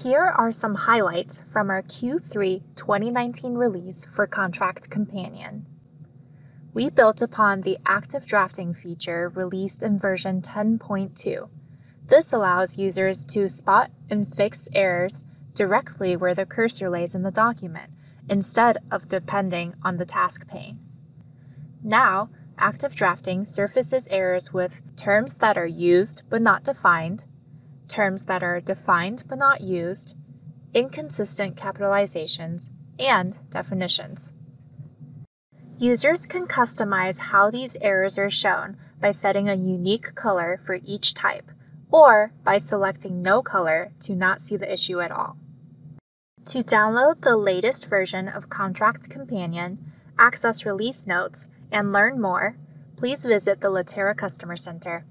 Here are some highlights from our Q3 2019 release for Contract Companion. We built upon the active drafting feature released in version 10.2. This allows users to spot and fix errors directly where the cursor lays in the document, instead of depending on the task pane. Now, active drafting surfaces errors with terms that are used but not defined, terms that are defined but not used, inconsistent capitalizations, and definitions. Users can customize how these errors are shown by setting a unique color for each type, or by selecting no color to not see the issue at all. To download the latest version of Contract Companion, access release notes, and learn more, please visit the Litera Customer Center.